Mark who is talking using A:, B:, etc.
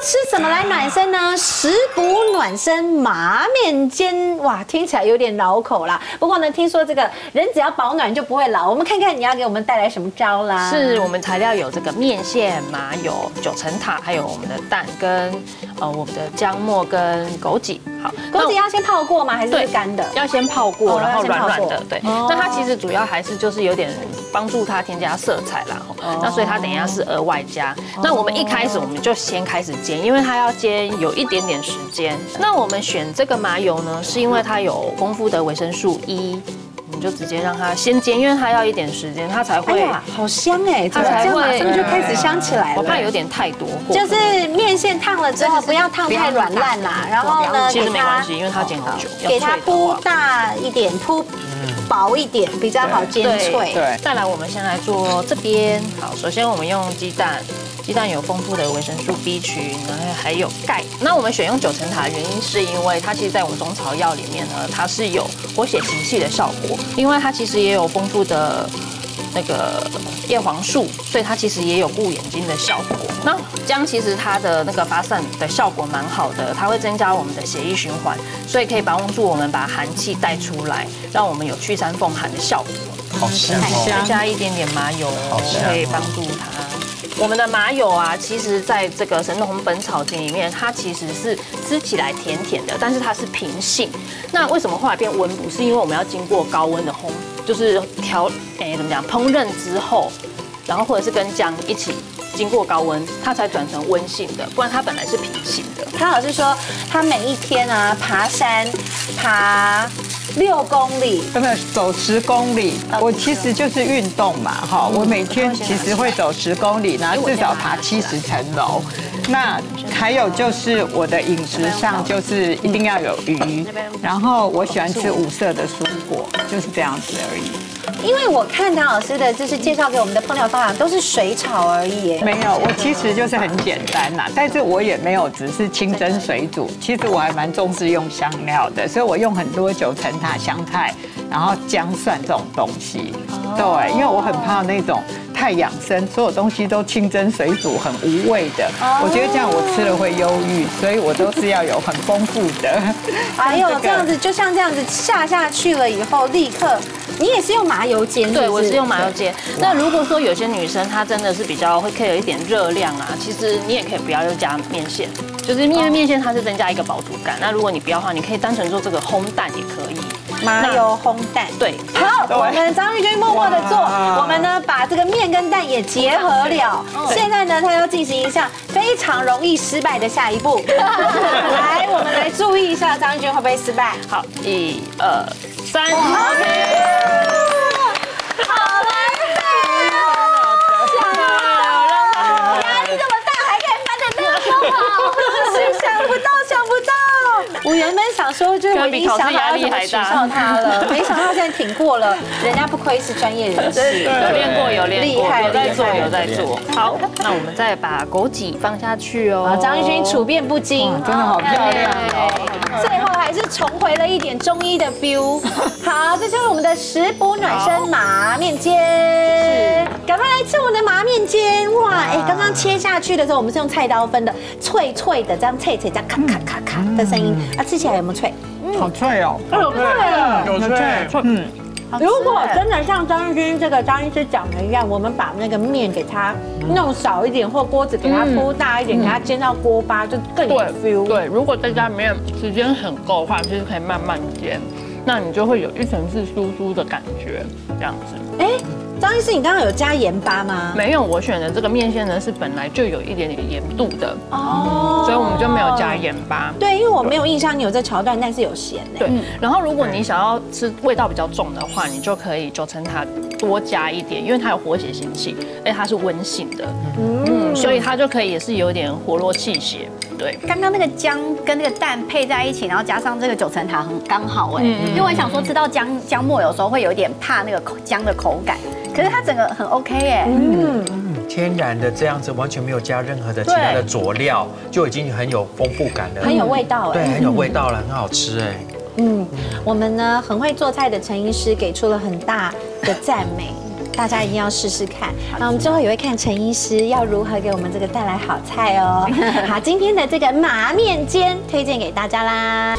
A: 吃什么来暖身呢？食补暖身麻面煎，哇，听起来有点老口啦。不过呢，听说这个人只要保暖就不会老。我们看看你要给我们带来什么招啦？
B: 是我们材料有这个面线、麻油、九层塔，还有我们的蛋跟呃我们的姜末跟枸杞。好，
A: 枸杞要先泡过吗？还是干的？
B: 要先泡过，
A: 哦
B: 然后软软的。对，那它其实主要还是就是有点帮助它添加色彩啦。吼那所以它等一下是额外加。那我们一开始我们就先开始煎，因为它要煎有一点点时间。那我们选这个麻油呢，是因为它有丰富的维生素 E。我们就直接让它先煎，因为它要一点时间，它才
A: 哎
B: 会。
A: 呀，好香哎！它才这样马上就开始香起来了？
B: 我怕有点太多，
A: 就是面线烫了之后，不要烫太软烂啦。然后呢，
B: 其实没关系，因为它煎很久，
A: 给它铺大一点，铺薄一点，比较好煎脆。
C: 对
B: 再来，我们先来做这边。好，首先我们用鸡蛋，鸡蛋有丰富的维生素 B 群，然后还有钙。那我们选用九层塔的原因是因为它其实在我们中草药里面呢，它是有活血行气的效果，另外它其实也有丰富的。那个叶黄素，所以它其实也有顾眼睛的效果。那姜其实它的那个发散的效果蛮好的，它会增加我们的血液循环，所以可以帮助我们把寒气带出来，让我们有驱山风寒的效果。
D: 好香哦！
B: 再加一点点麻油，
D: 香
B: 可以帮助它。我们的麻油啊，其实在这个《神农本草经》里面，它其实是吃起来甜甜的，但是它是平性。那为什么后来变温补？是因为我们要经过高温的烘，就是调，哎，怎么讲？烹饪之后，然后或者是跟姜一起经过高温，它才转成温性的，不然它本来是平性的。
A: 康老师说，他每一天啊爬山爬六公里，
C: 真的走十公里，我其实就是运动嘛，哈，我每天其实会走十公里，然后至少爬七十层楼。那还有就是我的饮食上就是一定要有鱼，然后我喜欢吃五色的蔬果，就是这样子而已。
A: 因为我看唐老师的就是介绍给我们的烹调方法都是水炒而已。
C: 没有，我其实就是很简单啦，但是我也没有只是清蒸水煮，其实我还蛮重视用香料的，所以我用很多九层塔、香菜，然后姜蒜这种东西。对，因为我很怕那种太养生，所有东西都清蒸水煮，很无味的。我觉得这样我吃了会忧郁，所以我都是要有很丰富的。
A: 还有
C: 像
A: 这样子，就像这样子下下去了以后，立刻，你也是用麻油煎，
B: 对，我是用麻油煎。那如果说有些女生她真的是比较会 care 一点热量啊，其实你也可以不要又加面线，就是因为面线它是增加一个饱足感。那如果你不要的话，你可以单纯做这个烘蛋也可以。
A: 麻油烘蛋。
B: 对，
A: 好，我们张玉君默默的做，我们呢把这个面跟蛋也结合了。现在呢，他要进行一项非常容易失败的下一步。来，我们来注意一下张玉君会不会失败。
B: 好，一二三，OK。
A: 好完美哦！压力这么大，还可以翻得那么好，真是想不到，想不到。我原本想说，就是我已经想好要怎么取笑他了，没想到现在挺过了。人家不愧是专业人士，
B: 有练过，有练过，
A: 厉害
B: 有在做，有在做。好，那我们再把枸杞放下去哦。
A: 啊，张玉君处变不惊，
C: 真的好漂亮
A: 哦！最后还是重回了一点中医的 feel。好，这就是我们的食补暖身麻面煎，赶快来吃我们的麻面煎！哇，哎，刚刚切下去的时候，我们是用菜刀分的，脆脆的，这样脆脆，这样咔咔咔咔的声音，啊，吃起来有没有脆？
C: 好脆哦，
A: 有脆了。
D: 有脆，
C: 嗯，
A: 如果真的像张玉君这个张医师讲的一样，我们把那个面给它弄少一点，或锅子给它铺大一点，给它煎到锅巴，就更有 feel。
E: 对，如果在家里面时间很够的话，其实可以慢慢煎，那你就会有一层是酥酥的感觉，这样子。
A: 哎，张医师，你刚刚有加盐巴吗？
E: 没有，我选的这个面线呢是本来就有一点点盐度的，
A: 哦，
E: 所以我们就没有加。盐巴。
A: 对，因为我没有印象你有在桥段，但是有咸呢。
E: 对，然后如果你想要吃味道比较重的话，你就可以九层塔多加一点，因为它有活血行气，而且它是温性的，嗯，所以它就可以也是有点活络气血。对，
F: 刚刚那个姜跟那个蛋配在一起，然后加上这个九层塔，很刚好哎。因为我想说，吃到姜姜末有时候会有点怕那个口姜的口感，可是它整个很 OK 哎。
A: 嗯，
D: 天然的这样子，完全没有加任何的其他的佐料，就已经很有丰富感了，
A: 很有味道
D: 对，
A: 哎。
D: 很有味道了，很好吃哎。
A: 嗯，我们呢很会做菜的陈医师给出了很大的赞美。大家一定要试试看。那我们之后也会看陈医师要如何给我们这个带来好菜哦。好，今天的这个麻面煎推荐给大家啦。